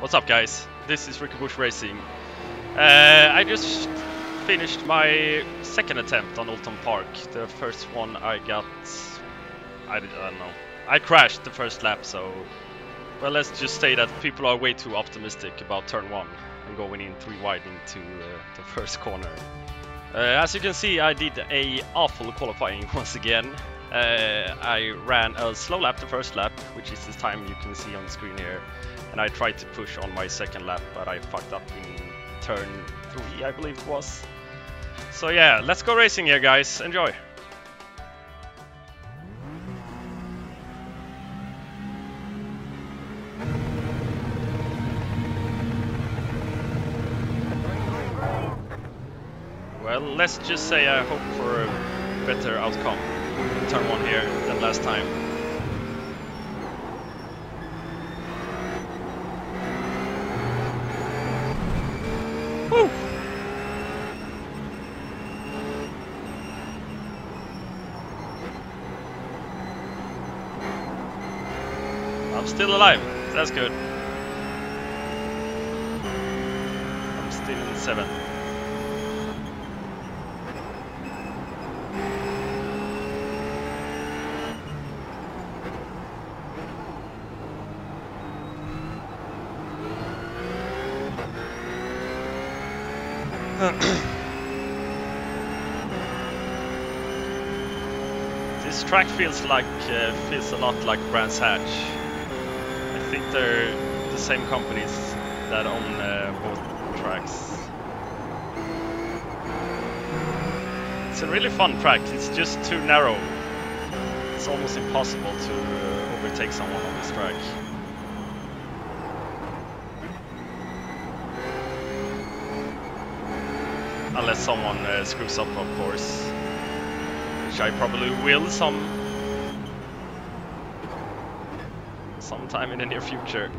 What's up guys? This is RickyBrosh Racing. Uh, I just finished my second attempt on Oulton Park. The first one I got... I, I don't know. I crashed the first lap, so... Well, let's just say that people are way too optimistic about turn 1 and going in 3 wide into uh, the first corner. Uh, as you can see, I did a awful qualifying once again. Uh, I ran a slow lap the first lap, which is the time you can see on screen here. And I tried to push on my second lap, but I fucked up in turn 3, I believe it was. So yeah, let's go racing here guys, enjoy! Well, let's just say I hope for a better outcome in turn 1 here than last time. Still alive, that's good. I'm still in 7. this track feels like uh, feels a lot like Brands Hatch. Think they're the same companies that own uh, both tracks. It's a really fun track. It's just too narrow. It's almost impossible to uh, overtake someone on this track. Unless someone uh, screws up, of course. Which I probably will some... Sometime in the near future.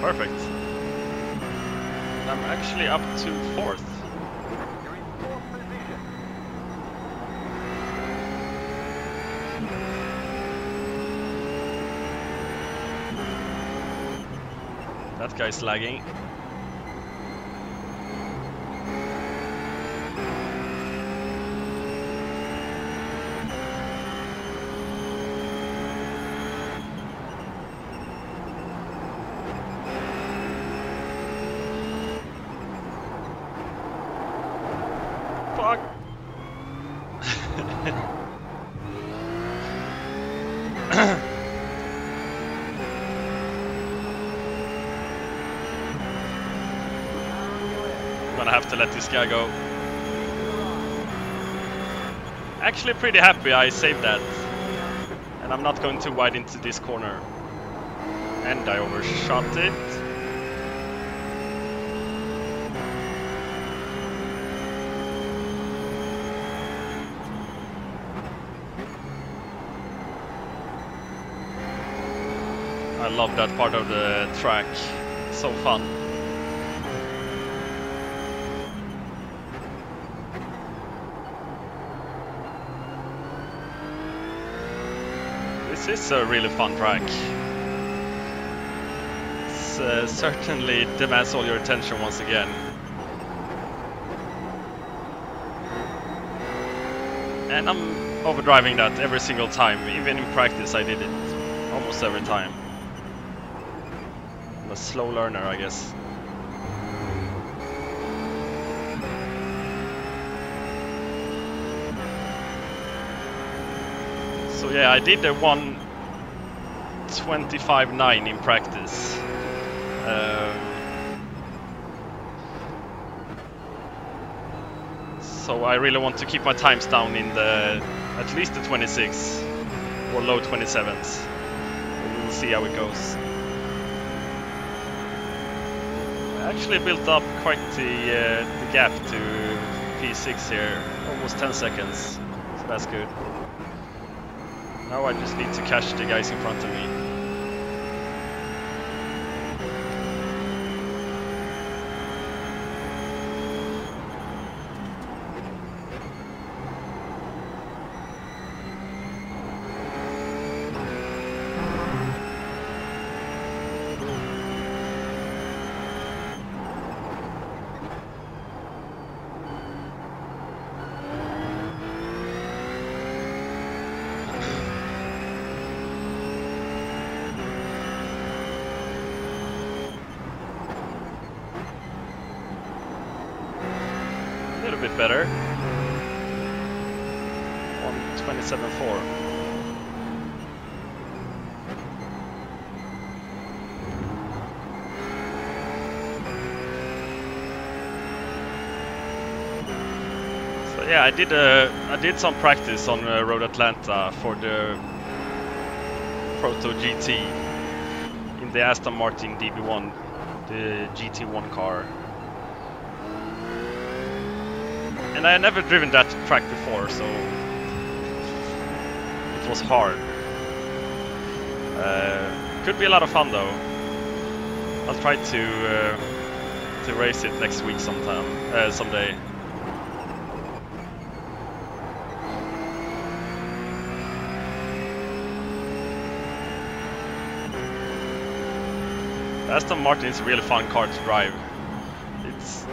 Perfect. I'm actually up to fourth. That guy's lagging. Fuck. Gonna have to let this guy go. Actually pretty happy I saved that. And I'm not going too wide into this corner. And I overshot it. I love that part of the track. So fun. This is a really fun track. It uh, certainly demands all your attention once again. And I'm overdriving that every single time. Even in practice I did it almost every time. I'm a slow learner, I guess. Yeah, I did a 125.9 in practice. Um, so I really want to keep my times down in the at least the 26 or low 27s. We'll see how it goes. I actually built up quite the, uh, the gap to P6 here, almost 10 seconds, so that's good. Now I just need to catch the guys in front of me. Little bit better. On 27.4. So yeah, I did uh, I did some practice on uh, Road Atlanta for the Proto GT in the Aston Martin DB1, the GT1 car. And I had never driven that track before, so it was hard. Uh, could be a lot of fun though. I'll try to uh, to race it next week sometime, uh, someday. Aston Martin is a really fun car to drive. It's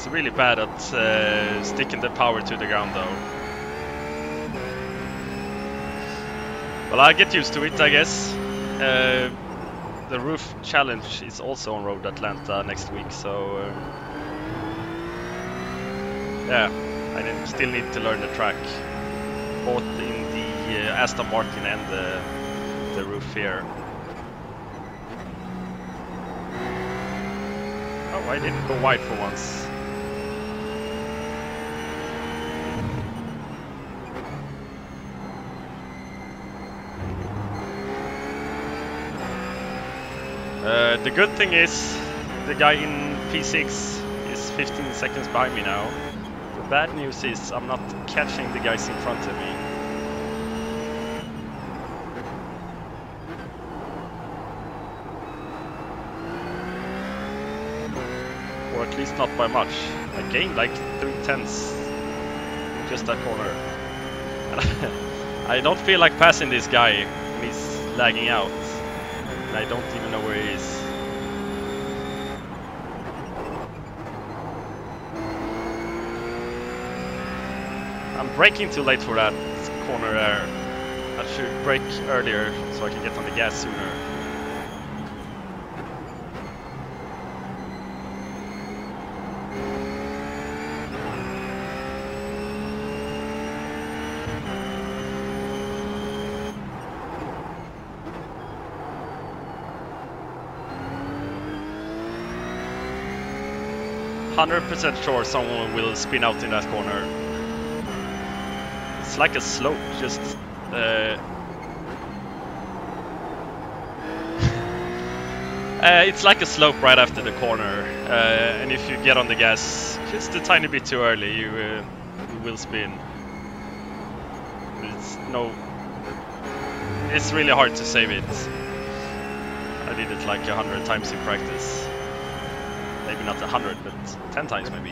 it's really bad at uh, sticking the power to the ground though. Well, I'll get used to it, I guess. Uh, the RUF Challenge is also on Road Atlanta next week, so uh, yeah, I still need to learn the track, both in the uh, Aston Martin and the the RUF here. Oh, I didn't go wide for once. Uh, the good thing is, the guy in P6 is 15 seconds behind me now. The bad news is I'm not catching the guys in front of me. Or at least not by much. I gained like 3 tenths just that corner. I don't feel like passing this guy he's lagging out. And I don't even know where he is. I'm braking too late for that corner there. I should brake earlier so I can get on the gas sooner. Hundred percent sure someone will spin out in that corner. It's like a slope, just uh, Uh, it's like a slope right after the corner, uh, and if you get on the gas just a tiny bit too early, you, uh, you will spin. It's no, it's really hard to save it. I did it like a hundred times in practice. Maybe not a hundred, but ten times maybe.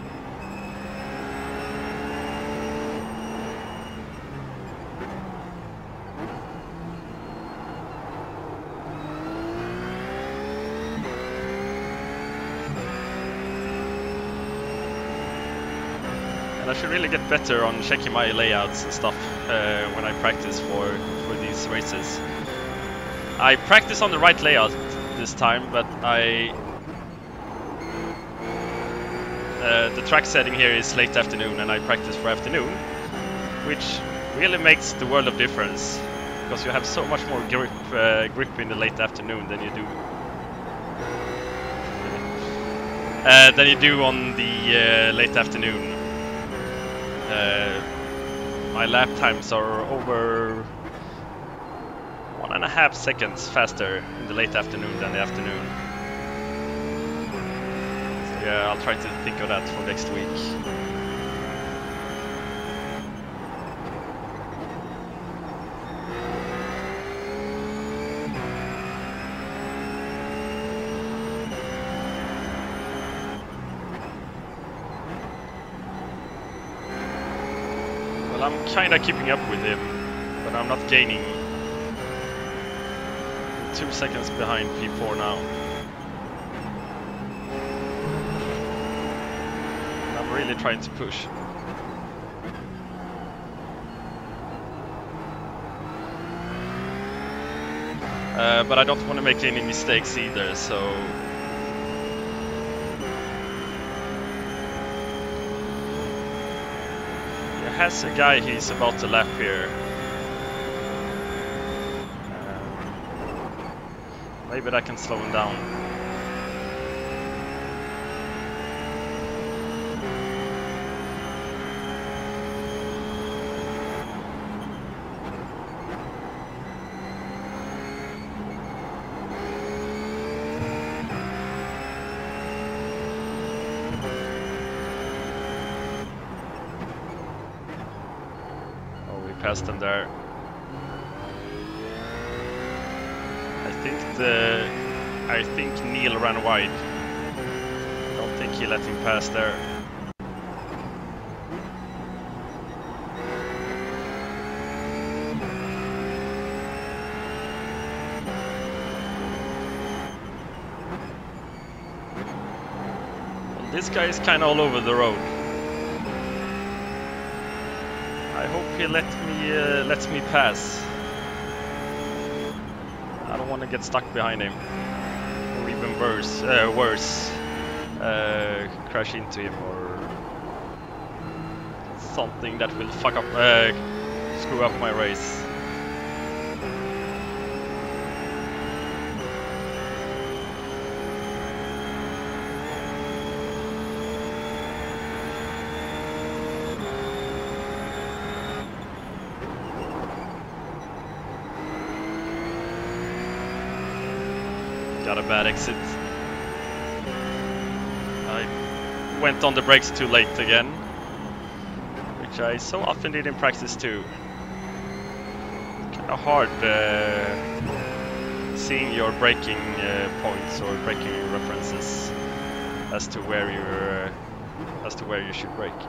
And I should really get better on checking my layouts and stuff uh, when I practice for, for these races. I practice on the right layout this time, but I... Uh, the track setting here is late afternoon and I practice for afternoon, which really makes the world of difference because you have so much more grip, uh, grip in the late afternoon than you do uh, than you do on the uh, late afternoon. Uh, my lap times are over one and a half seconds faster in the late afternoon than the afternoon. Yeah, I'll try to think of that for next week. Well, I'm kinda keeping up with him, but I'm not gaining. Two seconds behind P4 now. Really trying to push. Uh, but I don't want to make any mistakes either, so has a guy he's about to lap here. Uh, maybe that can slow him down. Oh, we passed them there. I think the I think Neil ran wide. Don't think he let him pass there. Well, this guy is kind of all over the road. I hope he let uh, lets me pass. I don't want to get stuck behind him, or even worse, uh, worse, uh, crash into him or something that will fuck up, uh, screw up my race. Got a bad exit. I went on the brakes too late again, which I so often did in practice too. Kind of hard uh, seeing your braking uh, points or braking references as to where you're uh, as to where you should brake.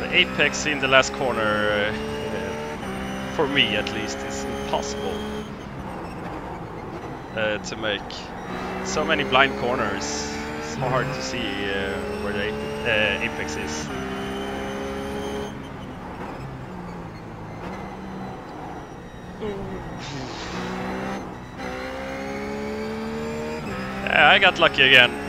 The apex in the last corner, uh, for me at least, is impossible uh, to make. So many blind corners. It's hard to see uh, where the uh, apex is. Yeah, I got lucky again.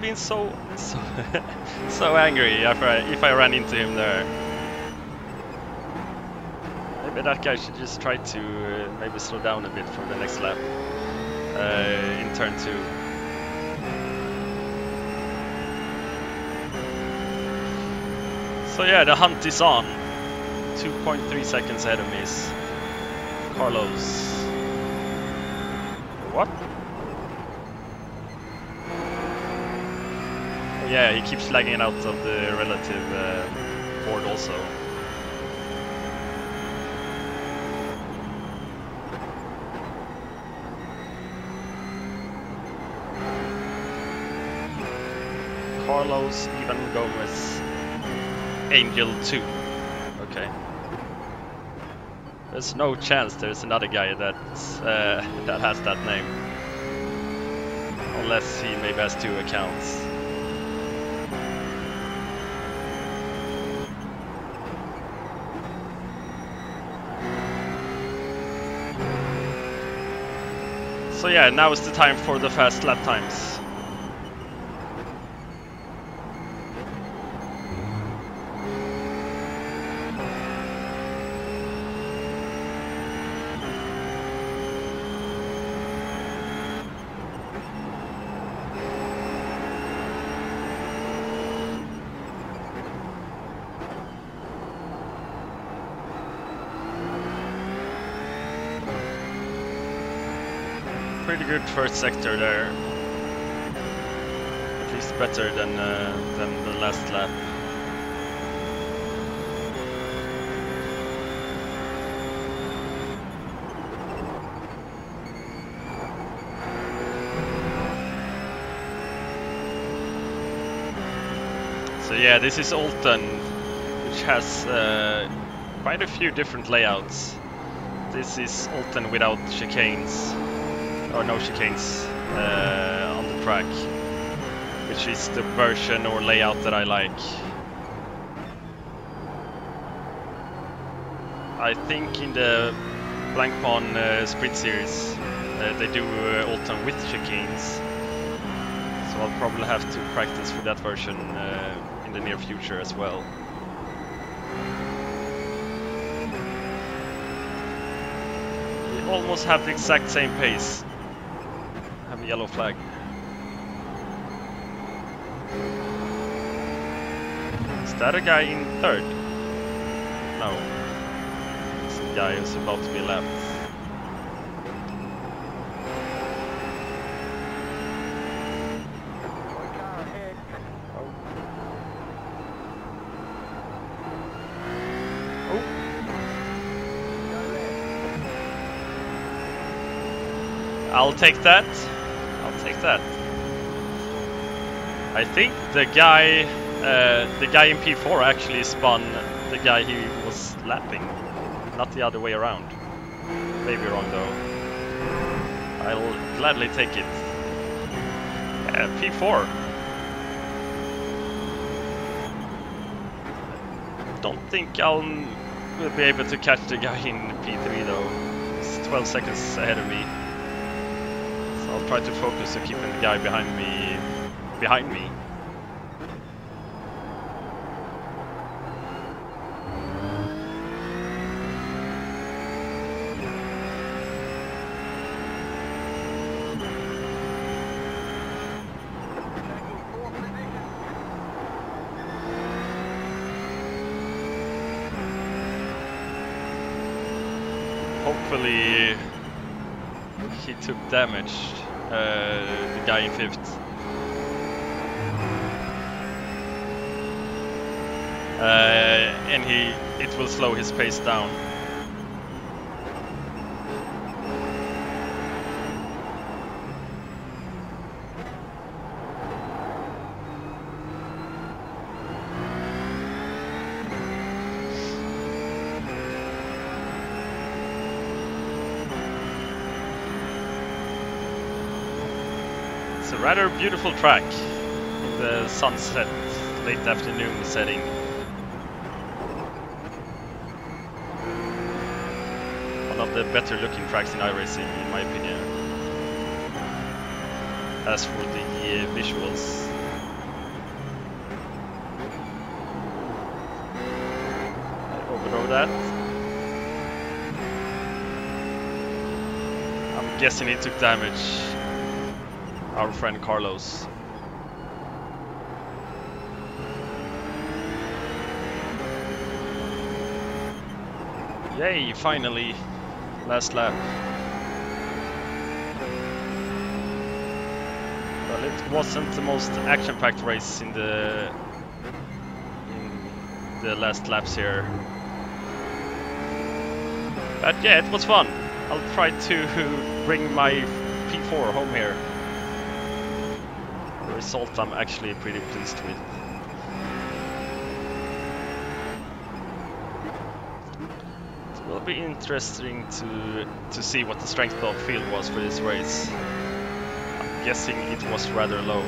Been so so, so angry if I if I ran into him there. Maybe that guy should just try to uh, maybe slow down a bit for the next lap uh, in turn two. So yeah, the hunt is on. 2.3 seconds ahead of me is Carlos. What? Yeah, he keeps lagging out of the relative uh, board also. Carlos, Ivan Gomez, Angel 2. Okay. There's no chance there's another guy that uh, that has that name. Unless he maybe has two accounts. Yeah, now is the time for the fast lap times. Pretty good first sector there. At least better than uh, than the last lap. So yeah, this is Oulton, which has uh, quite a few different layouts. This is Oulton without chicanes or no chicanes uh, on the track, which is the version or layout that I like. I think in the Blancpain uh, Sprint Series, uh, they do uh, Oulton with chicanes. So I'll probably have to practice for that version uh, in the near future as well. We almost have the exact same pace. A yellow flag. Is that a guy in third? No. This guy is about to be left. I'll take that. That. I think the guy, uh, the guy in P4 actually spun the guy he was lapping, not the other way around. Maybe wrong though. I'll gladly take it. Yeah, P4. Don't think I'll be able to catch the guy in P3 though. He's 12 seconds ahead of me. I'll try to focus on keeping the guy behind me behind me. Hopefully he took damage, uh, the guy in fifth. Uh, and he, it will slow his pace down. Rather beautiful track in the sunset, late afternoon setting. One of the better looking tracks in iRacing, in my opinion. As for the uh, visuals, I overrode that. I'm guessing it took damage our friend Carlos. Yay, finally! Last lap. Well, it wasn't the most action-packed race in the in the last laps here. But yeah, it was fun. I'll try to bring my P4 home here result I'm actually pretty pleased with. It will be interesting to to see what the strength of field was for this race. I'm guessing it was rather low.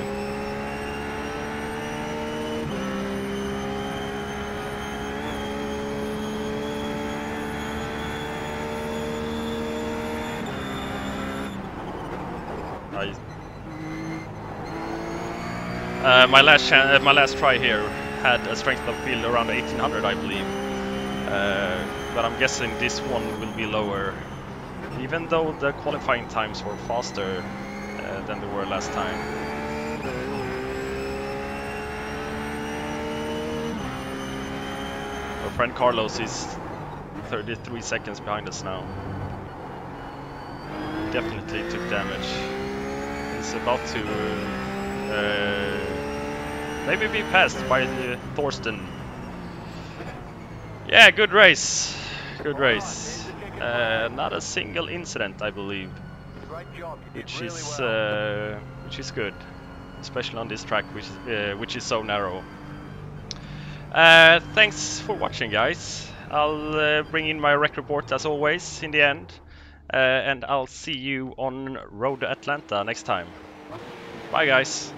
I uh, my last uh, my last try here had a strength of field around 1800, I believe. Uh, but I'm guessing this one will be lower, even though the qualifying times were faster uh, than they were last time. Our friend Carlos is 33 seconds behind us now. Definitely took damage. He's about to uh, maybe be passed by uh, Thorsten. Yeah, good race. Good race. Uh, not a single incident, I believe, which is uh, which is good, especially on this track, which is, uh, which is so narrow. Uh, thanks for watching, guys. I'll uh, bring in my rec report as always in the end, uh, and I'll see you on Road Atlanta next time. Bye, guys.